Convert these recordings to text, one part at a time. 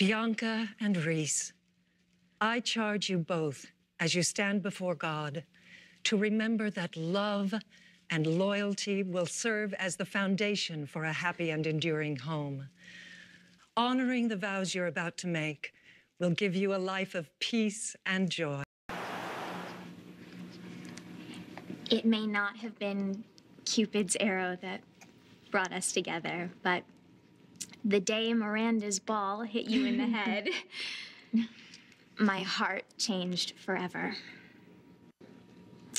Bianca and Reese, I charge you both as you stand before God to remember that love and loyalty will serve as the foundation for a happy and enduring home. Honoring the vows you're about to make will give you a life of peace and joy. It may not have been Cupid's arrow that brought us together, but the day Miranda's ball hit you in the head, my heart changed forever.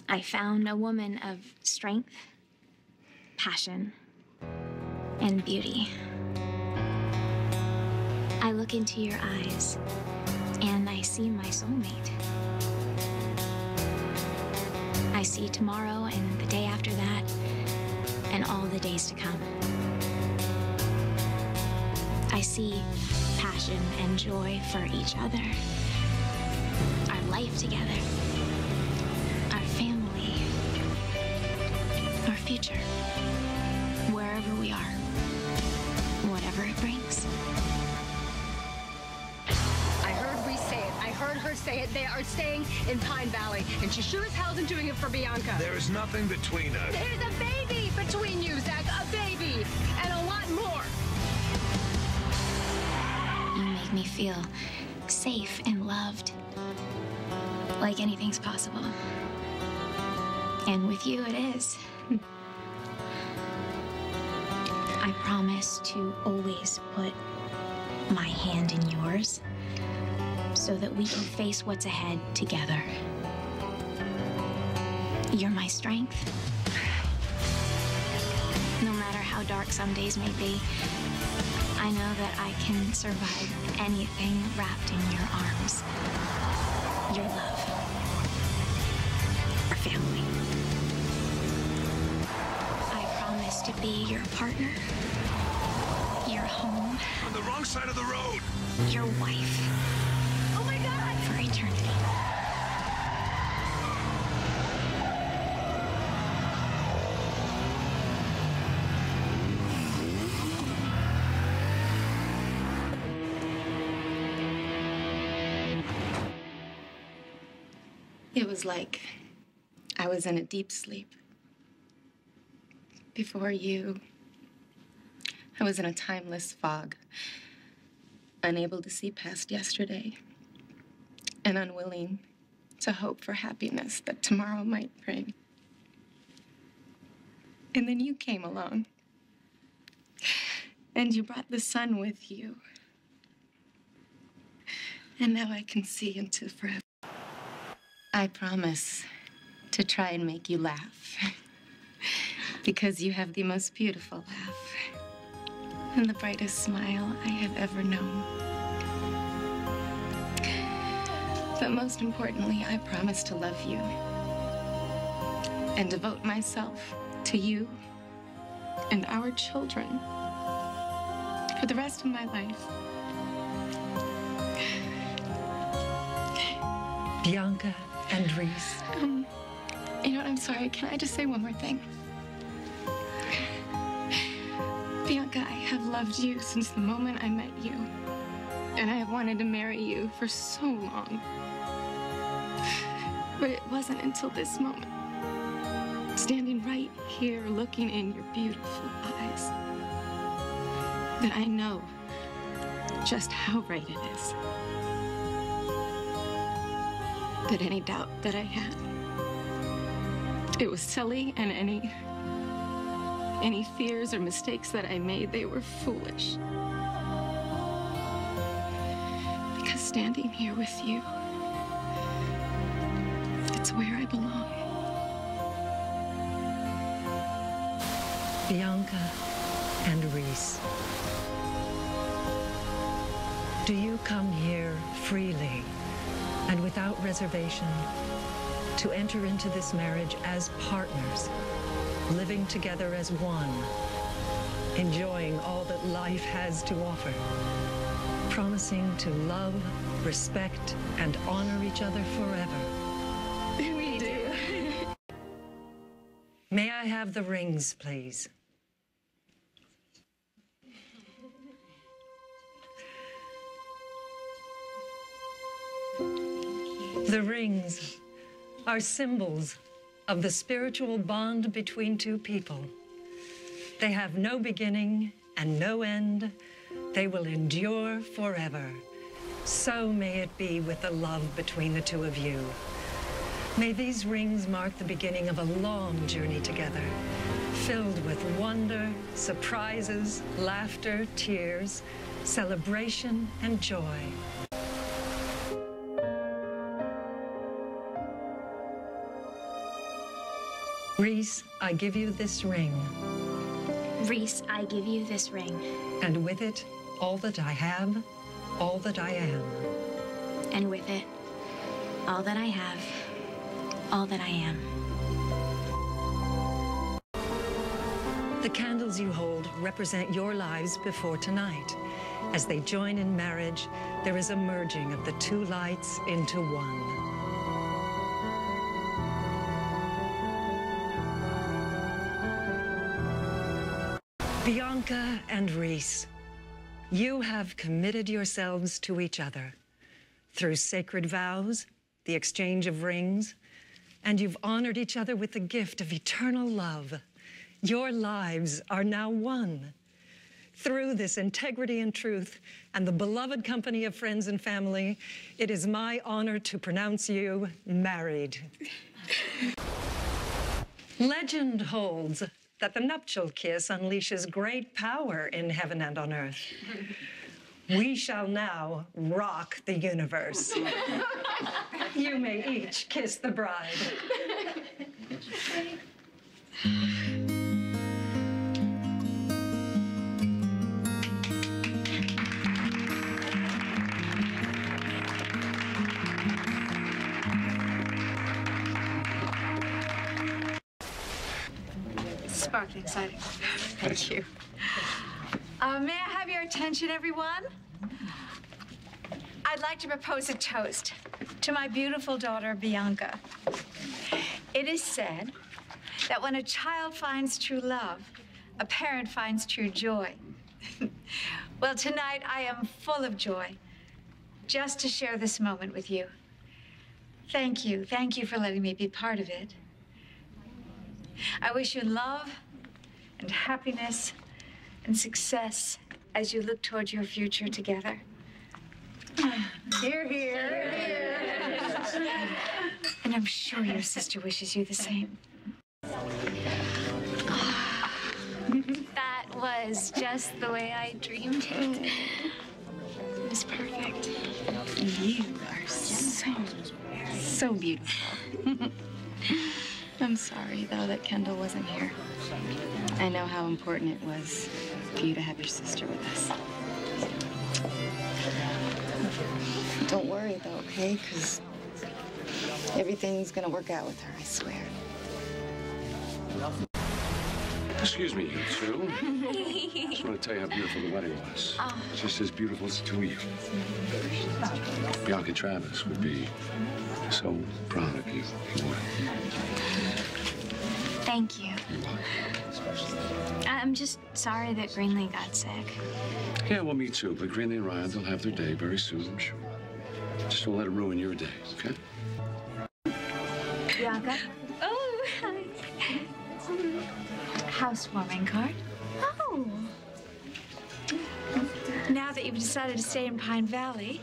I found a woman of strength, passion, and beauty. I look into your eyes and I see my soulmate. I see tomorrow and the day after that and all the days to come. I see passion and joy for each other, our life together, our family, our future, wherever we are, whatever it brings. I heard Reese say it. I heard her say it. They are staying in Pine Valley, and she sure as hell isn't doing it for Bianca. There is nothing between us. There's a baby between you, Zach. A baby, and a lot more. Make me feel safe and loved, like anything's possible. And with you, it is. I promise to always put my hand in yours so that we can face what's ahead together. You're my strength. No matter how dark some days may be, I know that I can survive anything wrapped in your arms. Your love. Our family. I promise to be your partner, your home, On the wrong side of the road. your wife. Oh my God! For eternity. It was like I was in a deep sleep. Before you, I was in a timeless fog, unable to see past yesterday, and unwilling to hope for happiness that tomorrow might bring. And then you came along, and you brought the sun with you. And now I can see into forever. I promise to try and make you laugh. because you have the most beautiful laugh and the brightest smile I have ever known. But most importantly, I promise to love you and devote myself to you and our children for the rest of my life. Bianca and Reese. Um, you know what? I'm sorry. Can I just say one more thing? Bianca, I have loved you since the moment I met you. And I have wanted to marry you for so long. But it wasn't until this moment, standing right here looking in your beautiful eyes, that I know just how right it is. Any doubt that I had, it was silly, and any any fears or mistakes that I made, they were foolish. Because standing here with you, it's where I belong. Bianca and Reese. Do you come here freely and without reservation to enter into this marriage as partners, living together as one, enjoying all that life has to offer, promising to love, respect, and honor each other forever? We do. May I have the rings, please? The rings are symbols of the spiritual bond between two people. They have no beginning and no end. They will endure forever. So may it be with the love between the two of you. May these rings mark the beginning of a long journey together, filled with wonder, surprises, laughter, tears, celebration, and joy. Reese, I give you this ring, Reese, I give you this ring, and with it, all that I have, all that I am. and with it, all that I have, all that I am. The candles you hold represent your lives before tonight. As they join in marriage, there is a merging of the two lights into one. Bianca and Reese, you have committed yourselves to each other through sacred vows, the exchange of rings, and you've honored each other with the gift of eternal love. Your lives are now one. Through this integrity and truth and the beloved company of friends and family, it is my honor to pronounce you married. Legend holds that the nuptial kiss unleashes great power in heaven and on earth. We shall now rock the universe. you may each kiss the bride. Sparkling exciting. Thank you. Uh, may I have your attention, everyone? I'd like to propose a toast to my beautiful daughter, Bianca. It is said that when a child finds true love, a parent finds true joy. well, tonight I am full of joy just to share this moment with you. Thank you. Thank you for letting me be part of it. I wish you love and happiness and success as you look toward your future together. Here, here. And I'm sure your sister wishes you the same. That was just the way I dreamed it. It was perfect. You are so, so beautiful. I'm sorry, though, that Kendall wasn't here. I know how important it was for you to have your sister with us. Don't worry, though, okay? Because everything's gonna work out with her, I swear. Excuse me, you two. Just want to tell you how beautiful the wedding was. Ah. Just as beautiful as the two of you. Bianca Travis would be so proud of you. He would. Thank you. I'm just sorry that Greenlee got sick. Yeah, well, me too. But Greenlee and Ryan, they'll have their day very soon, I'm sure. Just don't let it ruin your day, okay? Bianca, housewarming card. Oh. Now that you've decided to stay in Pine Valley,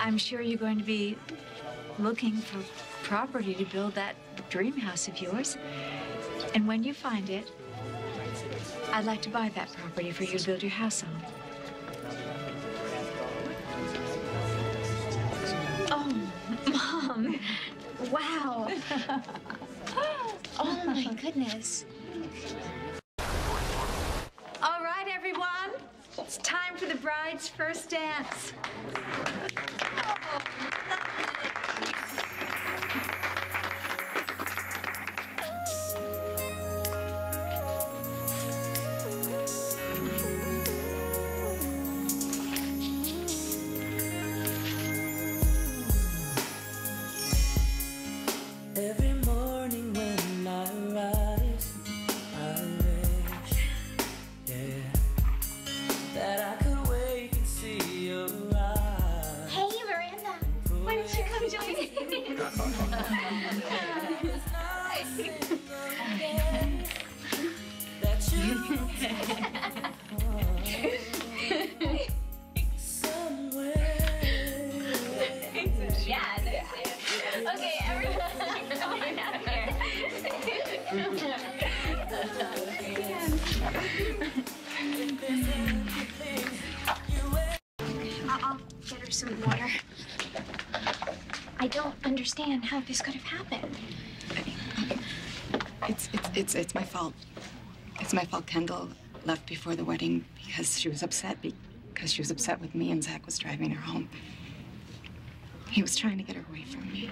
I'm sure you're going to be looking for property to build that dream house of yours. And when you find it, I'd like to buy that property for you to build your house on. Oh, Mom. Wow. Oh, my goodness. All right, everyone. It's time for the bride's first dance. Every yeah, that's it. Okay, everyone, come on out. I'll get her some water. I don't understand how this could have happened. It's, it's, it's, it's my fault. It's my fault. Kendall left before the wedding because she was upset because she was upset with me and Zach was driving her home. He was trying to get her away from me.